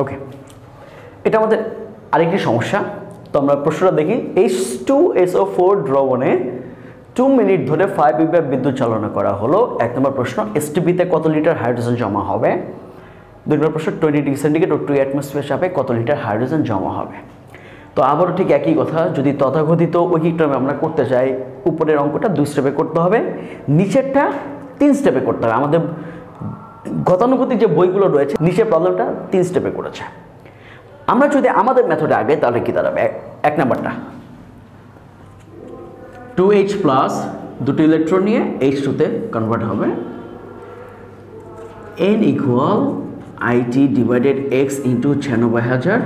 ওকে এটা আমাদের আরেকটি সমস্যা। তো আমরা প্রশ্নটা দেখি। এইচ টু এসও ফোর দ্রবণে টু মিনিট ধরে ফাইভ ইউপিআর বিদ্যুৎ চালনা করা হলো। এক নম্বর প্রশ্ন এসটিপিতে কত লিটার হাইড্রোজেন জমা হবে? দুই নম্বর প্রশ্ন টোয়েন্টি ডিগ্রি সেন্টিগ্রেড ও টু অ্যাটমসফিয়ার চাপে কত লিটার হাইড্রোজেন জমা হবে? তো আবারও ঠিক একই কথা, যদি তথাকথিত ঐকিকক্রমে আমরা করতে চাই উপরের অঙ্কটা দুই স্টেপে করতে হবে। নিচেরটা তিন স্টেপে করতে হবে। আমাদের গতানুগতিক যে বইগুলো রয়েছে নিচে প্রবলেমটা তিন স্টেপে করেছে। আমরা যদি আমাদের মেথডে আগে তাহলে কি দাঁড়াবে? এক- নাম্বারটা। টু এইচ প্লাস দুটো ইলেকট্রন নিয়ে এইচ টুতে কনভার্ট হবে। N equal IT divided X into ছিয়ানব্বই হাজার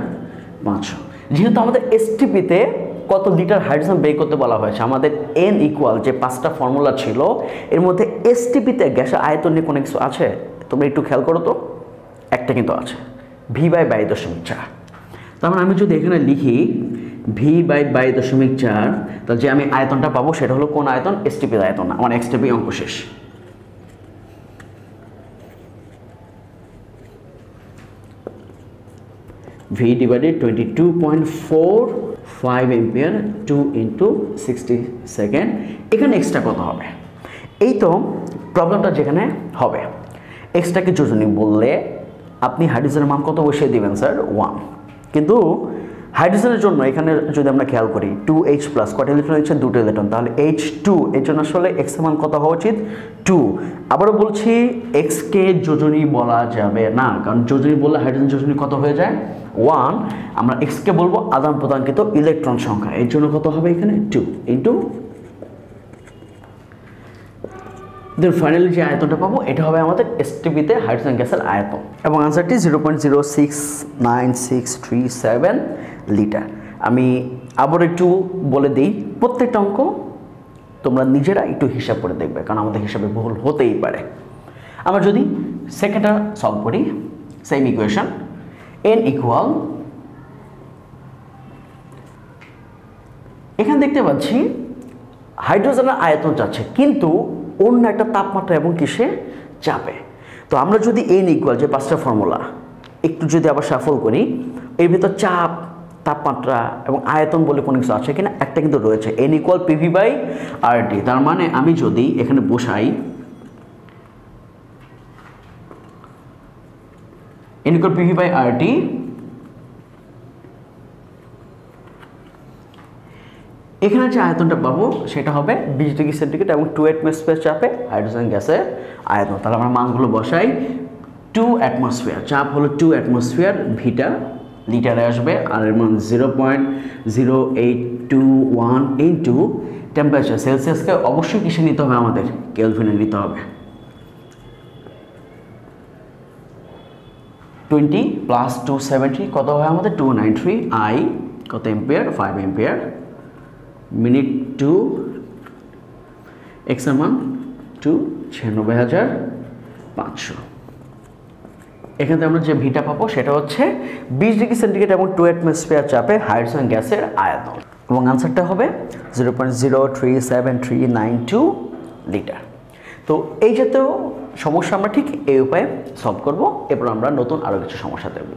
পাঁচশো। যেহেতু আমাদের এসটিপিতে কত লিটার হাইড্রোজেন বের করতে বলা হয়েছে, আমাদের এন ইকুয়াল যে পাঁচটা ফর্মুলা ছিল, এর মধ্যে এসটিপিতে গ্যাসের আয়তন নিয়ে কোনো কিছু আছে? তোমরা একটু খেয়াল করো তো, একটা কিন্তু আছে ভি বাই বাই দশমিক চার। তার মানে আমি যদি এখানে লিখি ভি বাই বাই দশমিক চার, তাহলে যে আমি আয়তনটা পাবো সেটা হলো কোন আয়তন? এসটিপির আয়তন, আমার এক্সটিপি অঙ্ক শেষ। V divided twenty two point four five ampere two into sixty second এখানে এক্সট্রা কত হবে? এই তো প্রবলেমটা যেখানে হবে। এক্সট্রাকে যোজনী বললে আপনি হাইড্রোজেনের মান কত বসিয়ে দিবেন স্যার ওয়ান কিন্তু হাইড্রোজেনের জন্য এখানে যদি আমরা খেয়াল করি টু এইচ প্লাস কটা ইলেকট্রন হচ্ছে? দুটো ইলেকট্রন তাহলে এইচ টু এর জন্য আসলে এক্স মান কত হওয়া উচিত? টু আবারও বলছি এক্সকে যোজনী বলা যাবে না, কারণ যোজনী বললে হাইড্রোজেন যোজনী কত হয়ে যায়? ওয়ান আমরা এক্সকে বলব আদান প্রদানকৃত ইলেকট্রন সংখ্যা। এর জন্য কত হবে এখানে? টু ইন্টু দেন ফাইনালি যে আয়তনটা পাবো, এটা হবে আমাদের এসটিপিতে হাইড্রোজেন গ্যাসের আয়তন। এবং আনসারটি zero point zero six nine six three seven litre আমি আবার একটু বলে দিই, প্রত্যেকটা অঙ্ক তোমরা নিজেরা একটু হিসাব করে দেখবে, কারণ আমাদের হিসাবে ভুল হতেই পারে। আমরা যদি সেকেন্ডটা সলভ করি সেম ইকুয়েশন এন ইকুয়াল এখানে দেখতে পাচ্ছি হাইড্রোজেনের আয়তন চাচ্ছে কিন্তু অন্য একটা তাপমাত্রা এবং কিসে চাপে তো আমরা যদি এন ইকুয়াল যে পাঁচটা ফর্মুলা একটু যদি আবার সাফল করি, এর ভিতর চাপ, তাপমাত্রা এবং আয়তন বলে কোনো কিছু আছে কিনা, একটা কিন্তু রয়েছে। N equal PV by R D তার মানে আমি যদি এখানে বসাই N equal PV by R T এখানে যে আয়তনটা পাবো, সেটা হবে বিশ ডিগ্রি সেন্টিগ্রেড এবং টু অ্যাটমসফিয়ার চাপে হাইড্রোজেন গ্যাসের আয়তন। তাহলে আমরা মানগুলো বসাই। টু অ্যাটমসফিয়ার চাপ হলো টু অ্যাটমসফিয়ার ভিটা লিটারে আসবে, আর এর মান zero point zero eight two one into temperature সেলসিয়াসকে অবশ্যই কিসে নিতে হবে? আমাদের কেলভিনে নিতে হবে। টোয়েন্টি প্লাস টু সেভেন্টি কত হয় আমাদের? টু নাইন থ্রি আই কত ampere five ampere minute two, X মান টু ছিয়ানব্বই হাজার পাঁচশো। এখান আমরা যে ভিটা পাবো সেটা হচ্ছে বিশ ডিগ্রি সেন্টিগ্রেড এবং টু অ্যাটমসফিয়ার চাপে হাইড্রোজেন গ্যাসের আয়তন। এবং আনসারটা হবে zero point zero three seven three nine two litre. তো এই জাতীয় সমস্যা আমরা ঠিক এই উপায়ে সলভ করব। এরপর আমরা নতুন আরও কিছু সমস্যা দেখব।